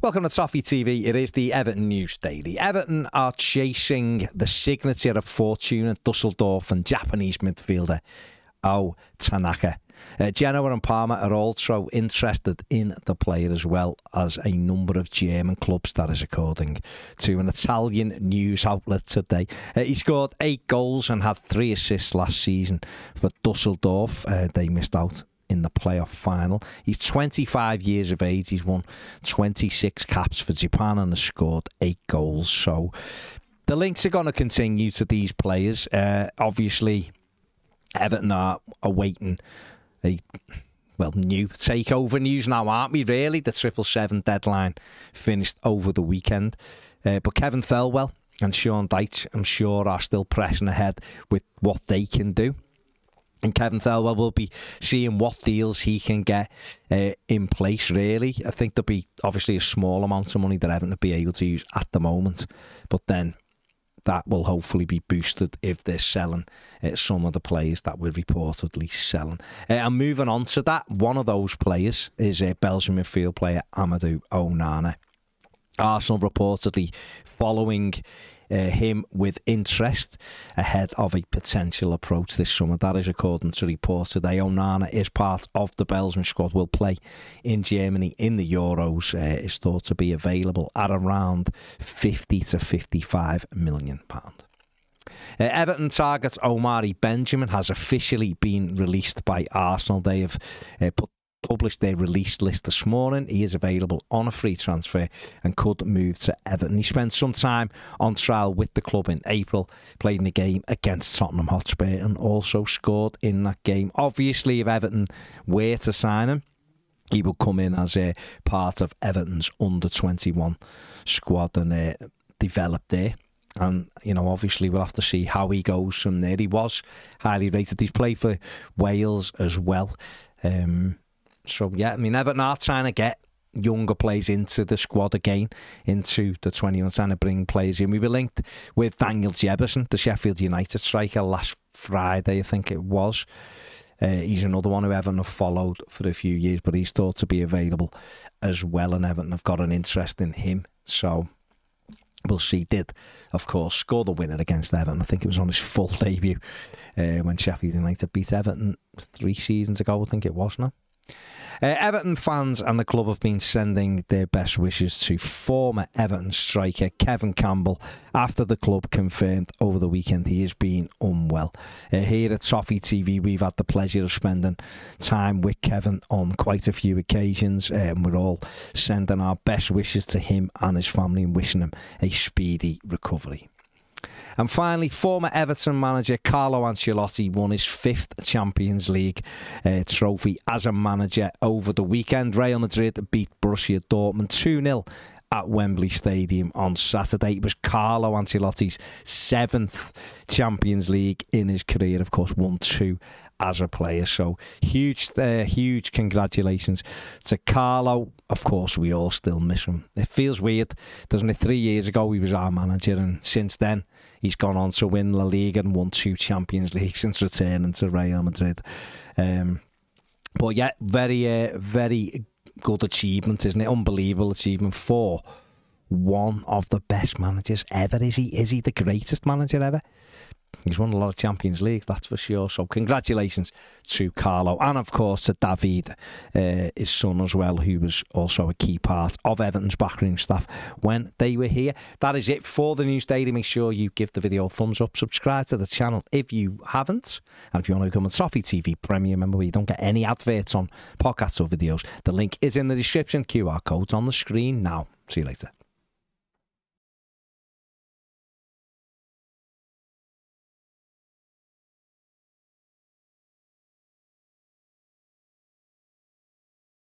Welcome to Toffee TV. It is the Everton News Daily. Everton are chasing the signature of Fortuna Dusseldorf and Japanese midfielder Ao Tanaka. Uh, Genoa and Parma are also interested in the player as well as a number of German clubs, that is according to an Italian news outlet today. Uh, he scored eight goals and had three assists last season for Dusseldorf. Uh, they missed out in the playoff final. He's 25 years of age. He's won 26 caps for Japan and has scored eight goals. So the links are going to continue to these players. Uh, obviously, Everton are awaiting a well new takeover news now, aren't we? Really, the triple seven deadline finished over the weekend, uh, but Kevin Thelwell and Sean Dyche, I'm sure, are still pressing ahead with what they can do. And Kevin Thelwell will be seeing what deals he can get uh, in place, really. I think there'll be obviously a small amount of money that Everton will be able to use at the moment. But then that will hopefully be boosted if they're selling uh, some of the players that we're reportedly selling. Uh, and moving on to that, one of those players is uh, Belgian midfield player Amadou Onana. Arsenal reportedly following uh, him with interest ahead of a potential approach this summer. That is according to reports today. Onana is part of the Belgian squad, will play in Germany in the Euros, uh, is thought to be available at around 50 to 55 million pound. Uh, Everton target Omari Benjamin has officially been released by Arsenal. They have uh, put published their release list this morning. He is available on a free transfer and could move to Everton. He spent some time on trial with the club in April, played in a game against Tottenham Hotspur and also scored in that game. Obviously, if Everton were to sign him, he will come in as a part of Everton's under 21 squad and uh, develop there. And, you know, obviously we'll have to see how he goes from there. He was highly rated. He's played for Wales as well. Um, so yeah, I mean Everton are trying to get younger players into the squad again, into the 21, trying to bring players in. We were linked with Daniel Jebbison, the Sheffield United striker, last Friday, I think it was. Uh, he's another one who Everton have followed for a few years, but he's thought to be available as well, and Everton have got an interest in him. So we'll see. Did, of course, score the winner against Everton. I think it was on his full debut uh, when Sheffield United beat Everton three seasons ago, I think it was now. Uh, Everton fans and the club have been sending their best wishes to former Everton striker Kevin Campbell after the club confirmed over the weekend he has been unwell. Uh, here at Toffee TV, we've had the pleasure of spending time with Kevin on quite a few occasions, uh, and we're all sending our best wishes to him and his family and wishing him a speedy recovery. And finally, former Everton manager Carlo Ancelotti won his fifth Champions League uh, trophy as a manager over the weekend. Real Madrid beat Borussia Dortmund 2 0 at Wembley Stadium on Saturday. It was Carlo Ancelotti's seventh Champions League in his career, of course, won two as a player. So huge, uh, huge congratulations to Carlo. Of course, we all still miss him. It feels weird, doesn't it? Three years ago, he was our manager, and since then, he's gone on to win La Liga and won two Champions League since returning to Real Madrid. Um, but yeah, very, uh, very good achievement, isn't it? Unbelievable achievement for one of the best managers ever. Is he? Is he the greatest manager ever? He's won a lot of Champions League, that's for sure. So congratulations to Carlo and of course to David, uh, his son as well, who was also a key part of Everton's backroom staff when they were here. That is it for the news daily. Make sure you give the video a thumbs up, subscribe to the channel if you haven't, and if you want to become a Toffee TV Premier member where you don't get any adverts on podcasts or videos, the link is in the description. QR code's on the screen now. See you later.